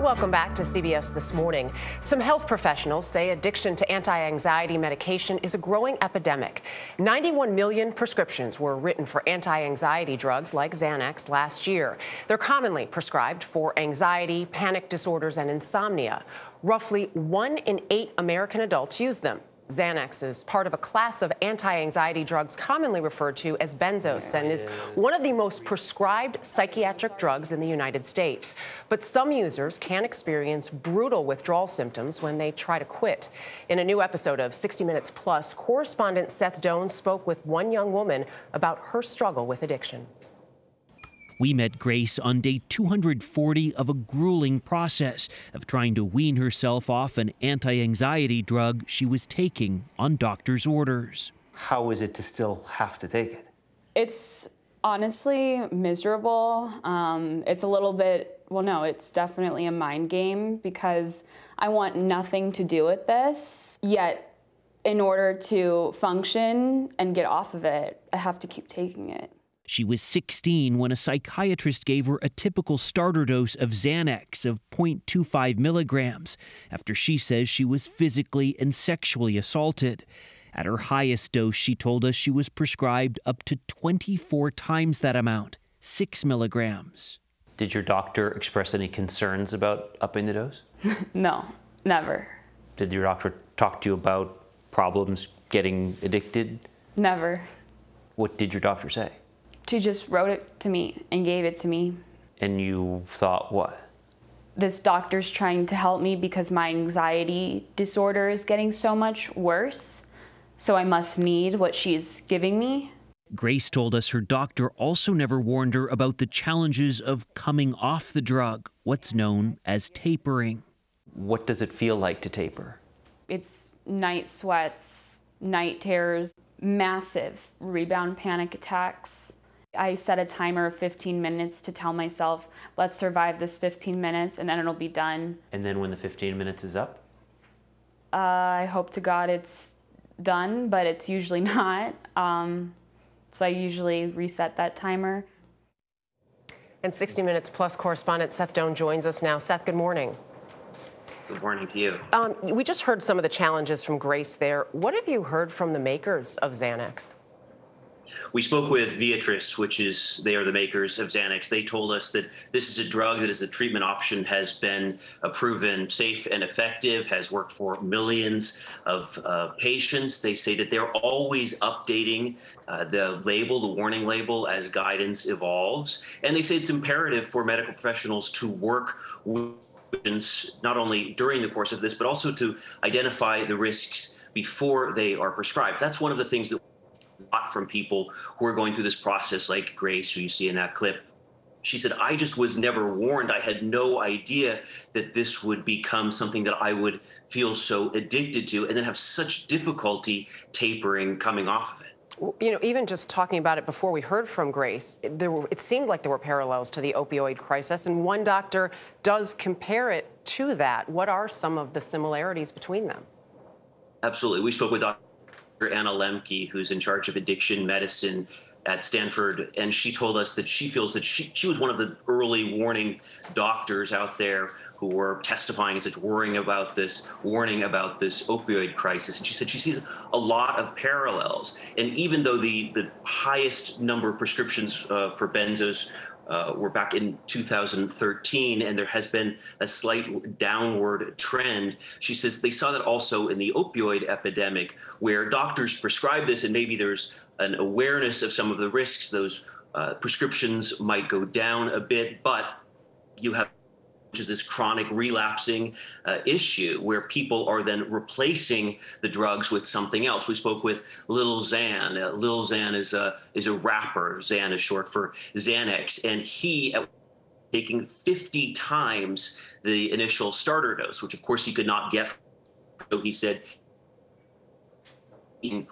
Welcome back to CBS This Morning. Some health professionals say addiction to anti anxiety medication is a growing epidemic. 91 million prescriptions were written for anti anxiety drugs like Xanax last year. They're commonly prescribed for anxiety, panic disorders, and insomnia. Roughly one in eight American adults use them. Xanax is part of a class of anti-anxiety drugs commonly referred to as benzos and is one of the most prescribed psychiatric drugs in the United States. But some users can experience brutal withdrawal symptoms when they try to quit. In a new episode of 60 Minutes Plus, correspondent Seth Doane spoke with one young woman about her struggle with addiction. We met Grace on day 240 of a grueling process of trying to wean herself off an anti anxiety drug she was taking on doctor's orders. How is it to still have to take it? It's honestly miserable. Um, it's a little bit, well, no, it's definitely a mind game because I want nothing to do with this, yet, in order to function and get off of it, I have to keep taking it. She was 16 when a psychiatrist gave her a typical starter dose of Xanax of 0.25 milligrams after she says she was physically and sexually assaulted. At her highest dose, she told us she was prescribed up to 24 times that amount, 6 milligrams. Did your doctor express any concerns about upping the dose? no, never. Did your doctor talk to you about problems getting addicted? Never. What did your doctor say? She just wrote it to me and gave it to me. And you thought what? This doctor's trying to help me because my anxiety disorder is getting so much worse. So I must need what she's giving me. Grace told us her doctor also never warned her about the challenges of coming off the drug, what's known as tapering. What does it feel like to taper? It's night sweats, night terrors, massive rebound panic attacks, I set a timer of 15 minutes to tell myself, let's survive this 15 minutes and then it'll be done. And then when the 15 minutes is up? Uh, I hope to God it's done, but it's usually not. Um, so I usually reset that timer. And 60 Minutes Plus correspondent Seth Doane joins us now. Seth, good morning. Good morning to you. Um, we just heard some of the challenges from Grace there. What have you heard from the makers of Xanax? We spoke with Viatris, which is they are the makers of Xanax. They told us that this is a drug that, as a treatment option, has been proven safe and effective, has worked for millions of uh, patients. They say that they're always updating uh, the label, the warning label, as guidance evolves, and they say it's imperative for medical professionals to work with not only during the course of this, but also to identify the risks before they are prescribed. That's one of the things that lot from people who are going through this process, like Grace, who you see in that clip. She said, I just was never warned. I had no idea that this would become something that I would feel so addicted to and then have such difficulty tapering coming off of it you know, even just talking about it before we heard from Grace, there were, it seemed like there were parallels to the opioid crisis, and one doctor does compare it to that. What are some of the similarities between them? Absolutely. We spoke with Dr. Anna Lembke, who's in charge of addiction medicine at Stanford, and she told us that she feels that she, she was one of the early warning doctors out there who were testifying and such, worrying about this, warning about this opioid crisis. And she said she sees a lot of parallels. And even though the, the highest number of prescriptions uh, for benzos uh, we're back in 2013, and there has been a slight downward trend. She says they saw that also in the opioid epidemic, where doctors prescribe this, and maybe there's an awareness of some of the risks. Those uh, prescriptions might go down a bit, but you have which is this chronic relapsing uh, issue where people are then replacing the drugs with something else. We spoke with Lil Xan. Uh, Lil Xan is a is a rapper. Xan is short for Xanax, and he at taking 50 times the initial starter dose, which of course he could not get. So he said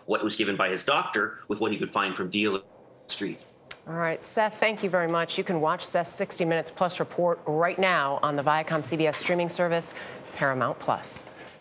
what was given by his doctor with what he could find from dealer street. All right, Seth, thank you very much. You can watch Seth's 60 Minutes Plus report right now on the Viacom CBS streaming service, Paramount Plus.